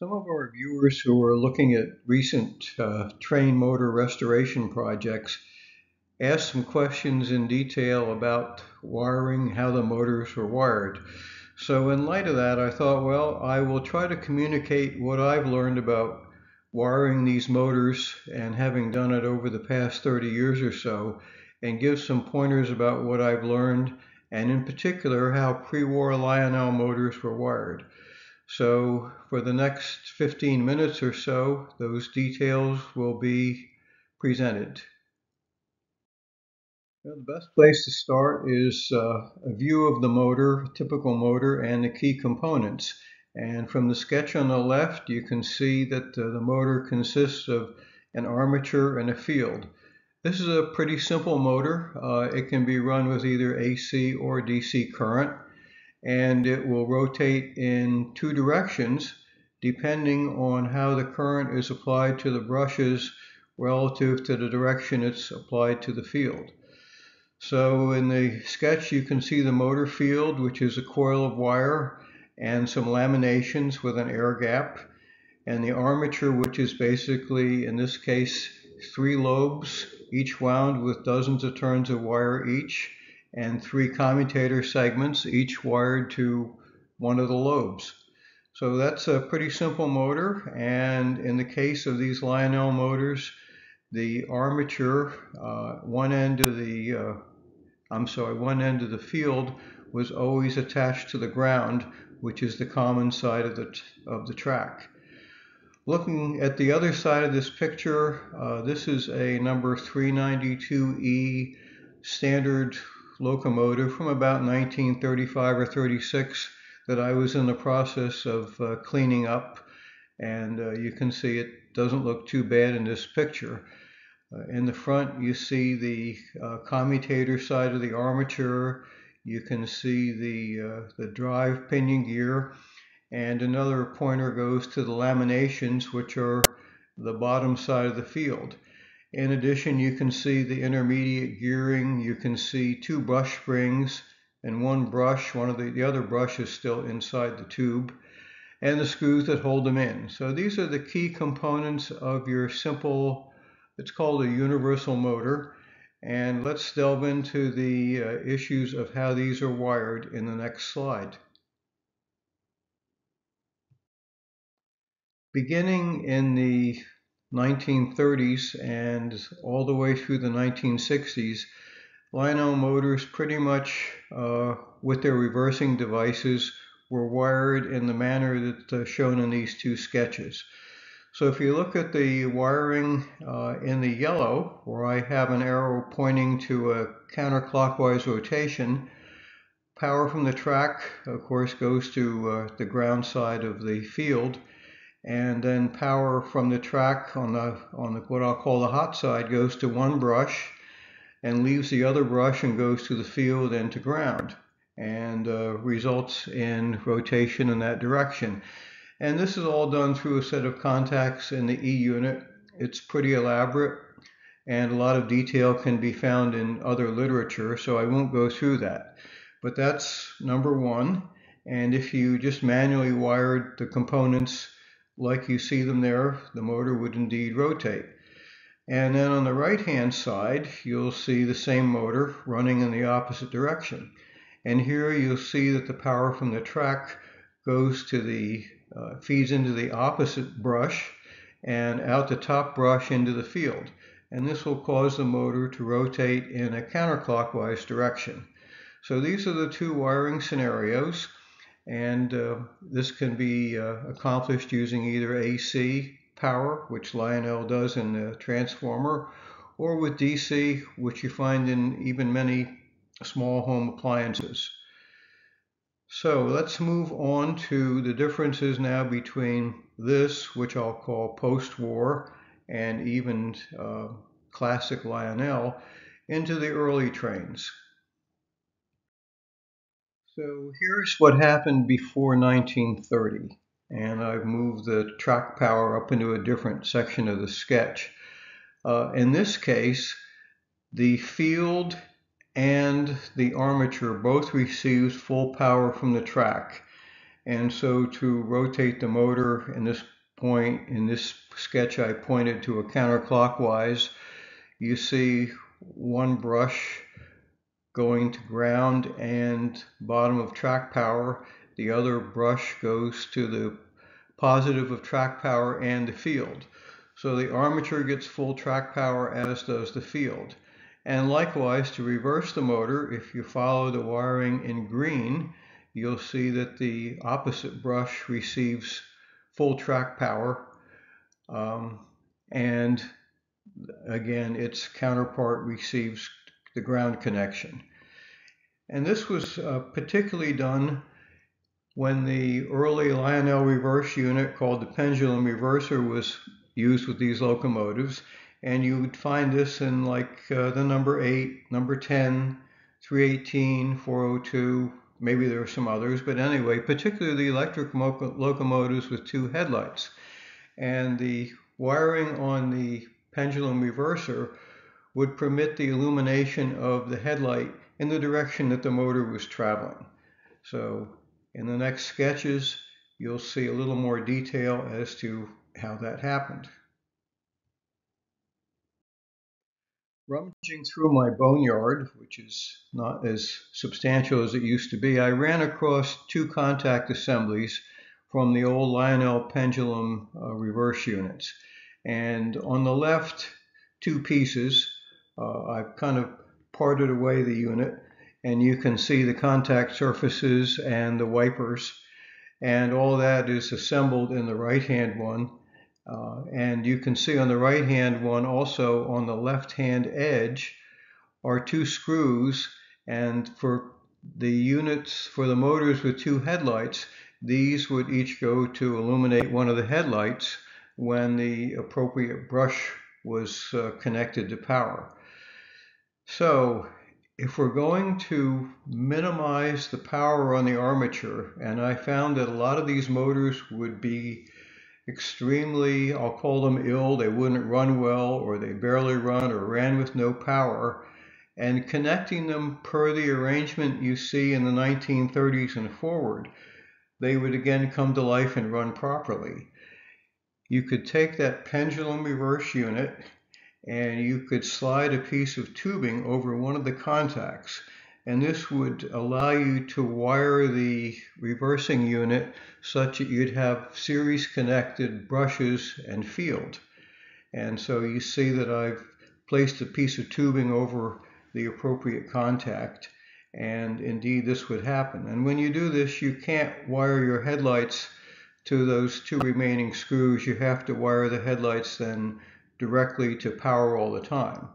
Some of our viewers who are looking at recent uh, train motor restoration projects asked some questions in detail about wiring, how the motors were wired. So in light of that, I thought, well, I will try to communicate what I've learned about wiring these motors and having done it over the past 30 years or so and give some pointers about what I've learned and in particular how pre-war Lionel motors were wired. So for the next 15 minutes or so, those details will be presented. Well, the best place to start is uh, a view of the motor, typical motor, and the key components. And from the sketch on the left, you can see that uh, the motor consists of an armature and a field. This is a pretty simple motor. Uh, it can be run with either AC or DC current and it will rotate in two directions depending on how the current is applied to the brushes relative to the direction it's applied to the field. So in the sketch you can see the motor field which is a coil of wire and some laminations with an air gap and the armature which is basically in this case three lobes each wound with dozens of turns of wire each and three commutator segments, each wired to one of the lobes. So that's a pretty simple motor, and in the case of these Lionel motors, the armature, uh, one end of the, uh, I'm sorry, one end of the field was always attached to the ground, which is the common side of the, of the track. Looking at the other side of this picture, uh, this is a number 392E standard locomotive from about 1935 or 36 that I was in the process of uh, cleaning up. And uh, you can see it doesn't look too bad in this picture. Uh, in the front, you see the uh, commutator side of the armature. You can see the, uh, the drive pinion gear. And another pointer goes to the laminations, which are the bottom side of the field. In addition, you can see the intermediate gearing. You can see two brush springs and one brush. One of the, the other brush is still inside the tube and the screws that hold them in. So these are the key components of your simple, it's called a universal motor. And let's delve into the uh, issues of how these are wired in the next slide. Beginning in the 1930s and all the way through the 1960s, Lionel Motors pretty much, uh, with their reversing devices, were wired in the manner that's uh, shown in these two sketches. So if you look at the wiring uh, in the yellow, where I have an arrow pointing to a counterclockwise rotation, power from the track, of course, goes to uh, the ground side of the field, and then power from the track on the on the, what I'll call the hot side goes to one brush and leaves the other brush and goes to the field and to ground and uh, results in rotation in that direction. And this is all done through a set of contacts in the E unit. It's pretty elaborate and a lot of detail can be found in other literature, so I won't go through that. But that's number one. And if you just manually wired the components like you see them there, the motor would indeed rotate. And then on the right hand side, you'll see the same motor running in the opposite direction. And here you'll see that the power from the track goes to the, uh, feeds into the opposite brush and out the top brush into the field. And this will cause the motor to rotate in a counterclockwise direction. So these are the two wiring scenarios and uh, this can be uh, accomplished using either AC power, which Lionel does in the transformer, or with DC, which you find in even many small home appliances. So let's move on to the differences now between this, which I'll call post-war, and even uh, classic Lionel, into the early trains. So here's what happened before 1930. And I've moved the track power up into a different section of the sketch. Uh, in this case, the field and the armature both received full power from the track. And so to rotate the motor in this point, in this sketch I pointed to a counterclockwise, you see one brush going to ground and bottom of track power. The other brush goes to the positive of track power and the field. So the armature gets full track power as does the field. And likewise, to reverse the motor, if you follow the wiring in green, you'll see that the opposite brush receives full track power. Um, and again, its counterpart receives the ground connection. And this was uh, particularly done when the early Lionel reverse unit called the pendulum reverser was used with these locomotives. And you would find this in like uh, the number 8, number 10, 318, 402, maybe there are some others, but anyway, particularly the electric locomotives with two headlights. And the wiring on the pendulum reverser would permit the illumination of the headlight in the direction that the motor was traveling. So in the next sketches, you'll see a little more detail as to how that happened. Rummaging through my boneyard, which is not as substantial as it used to be, I ran across two contact assemblies from the old Lionel pendulum uh, reverse units. And on the left, two pieces, uh, I've kind of parted away the unit and you can see the contact surfaces and the wipers and all that is assembled in the right hand one uh, and you can see on the right hand one also on the left hand edge are two screws and for the units for the motors with two headlights these would each go to illuminate one of the headlights when the appropriate brush was uh, connected to power. So if we're going to minimize the power on the armature, and I found that a lot of these motors would be extremely, I'll call them ill, they wouldn't run well, or they barely run, or ran with no power, and connecting them per the arrangement you see in the 1930s and forward, they would again come to life and run properly. You could take that pendulum reverse unit and you could slide a piece of tubing over one of the contacts and this would allow you to wire the reversing unit such that you'd have series connected brushes and field. And so you see that I've placed a piece of tubing over the appropriate contact and indeed this would happen. And when you do this, you can't wire your headlights to those two remaining screws. You have to wire the headlights then directly to power all the time.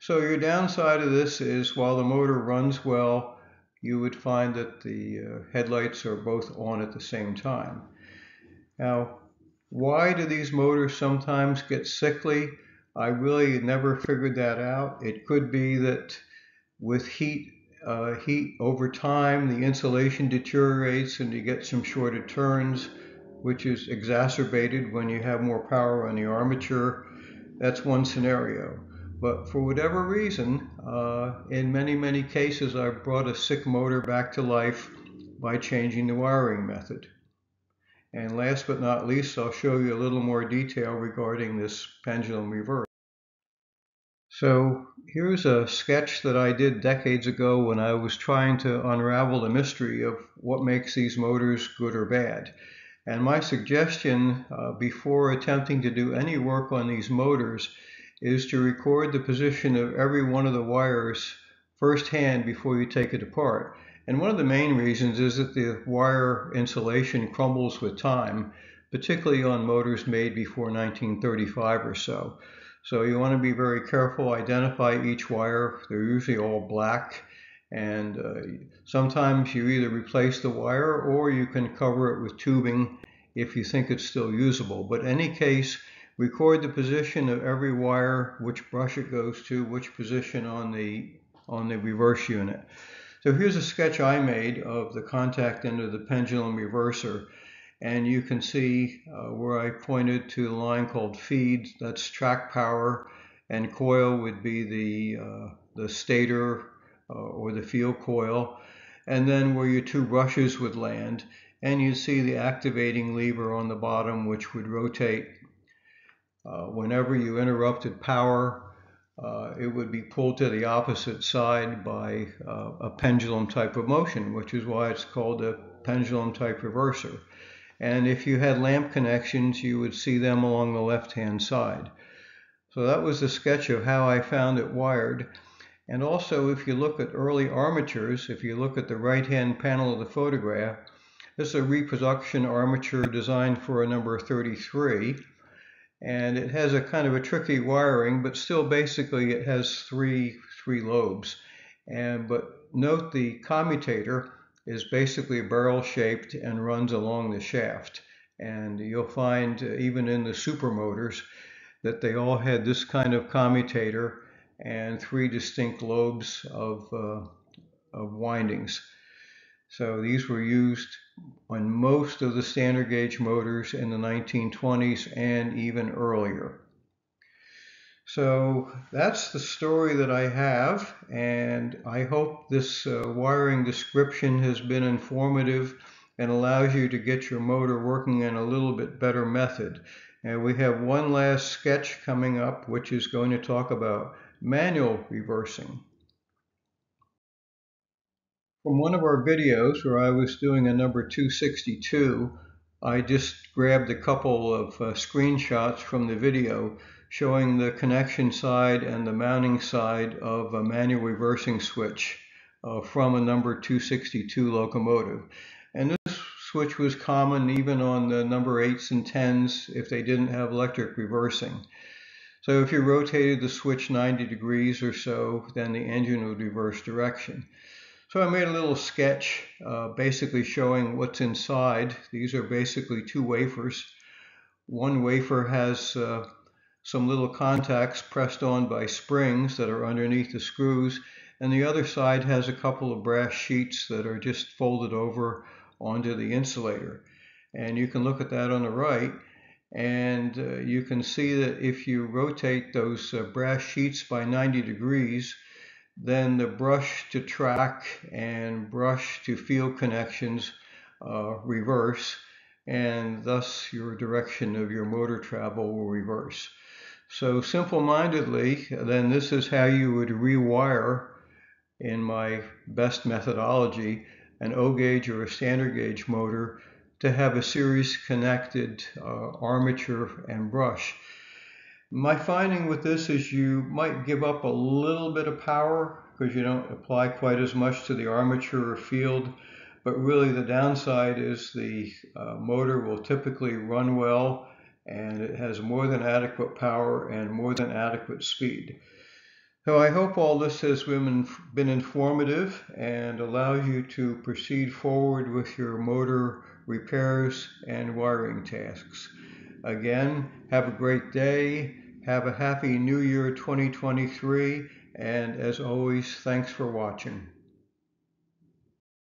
So your downside of this is while the motor runs well, you would find that the uh, headlights are both on at the same time. Now, why do these motors sometimes get sickly? I really never figured that out. It could be that with heat, uh, heat over time, the insulation deteriorates and you get some shorter turns, which is exacerbated when you have more power on the armature. That's one scenario. But for whatever reason, uh, in many, many cases, I've brought a sick motor back to life by changing the wiring method. And last but not least, I'll show you a little more detail regarding this pendulum reverse. So here's a sketch that I did decades ago when I was trying to unravel the mystery of what makes these motors good or bad. And my suggestion uh, before attempting to do any work on these motors is to record the position of every one of the wires firsthand before you take it apart. And one of the main reasons is that the wire insulation crumbles with time, particularly on motors made before 1935 or so. So you want to be very careful, identify each wire. They're usually all black. And uh, sometimes you either replace the wire or you can cover it with tubing if you think it's still usable. But any case, Record the position of every wire, which brush it goes to, which position on the, on the reverse unit. So here's a sketch I made of the contact end of the pendulum reverser. And you can see uh, where I pointed to the line called feed, that's track power, and coil would be the, uh, the stator or the field coil. And then where your two brushes would land. and you see the activating lever on the bottom which would rotate. Uh, whenever you interrupted power, uh, it would be pulled to the opposite side by uh, a pendulum type of motion, which is why it's called a pendulum type reverser. And if you had lamp connections, you would see them along the left-hand side. So that was a sketch of how I found it wired. And also, if you look at early armatures, if you look at the right-hand panel of the photograph, this is a reproduction armature designed for a number 33 and it has a kind of a tricky wiring, but still basically it has three, three lobes. And But note the commutator is basically barrel shaped and runs along the shaft. And you'll find uh, even in the supermotors that they all had this kind of commutator and three distinct lobes of, uh, of windings. So these were used on most of the standard gauge motors in the 1920s and even earlier. So that's the story that I have, and I hope this uh, wiring description has been informative and allows you to get your motor working in a little bit better method. And we have one last sketch coming up, which is going to talk about manual reversing. From one of our videos where I was doing a number 262, I just grabbed a couple of uh, screenshots from the video showing the connection side and the mounting side of a manual reversing switch uh, from a number 262 locomotive. Switch was common even on the number 8s and 10s if they didn't have electric reversing. So if you rotated the switch 90 degrees or so, then the engine would reverse direction. So I made a little sketch uh, basically showing what's inside. These are basically two wafers. One wafer has uh, some little contacts pressed on by springs that are underneath the screws, and the other side has a couple of brass sheets that are just folded over onto the insulator. And you can look at that on the right, and uh, you can see that if you rotate those uh, brass sheets by 90 degrees, then the brush to track and brush to field connections uh, reverse and thus your direction of your motor travel will reverse. So simple-mindedly, then this is how you would rewire in my best methodology an O gauge or a standard gauge motor to have a series connected uh, armature and brush. My finding with this is you might give up a little bit of power because you don't apply quite as much to the armature or field, but really the downside is the uh, motor will typically run well and it has more than adequate power and more than adequate speed. So I hope all this has been, informative and allows you to proceed forward with your motor repairs and wiring tasks. Again, have a great day. Have a happy new year 2023. And as always, thanks for watching.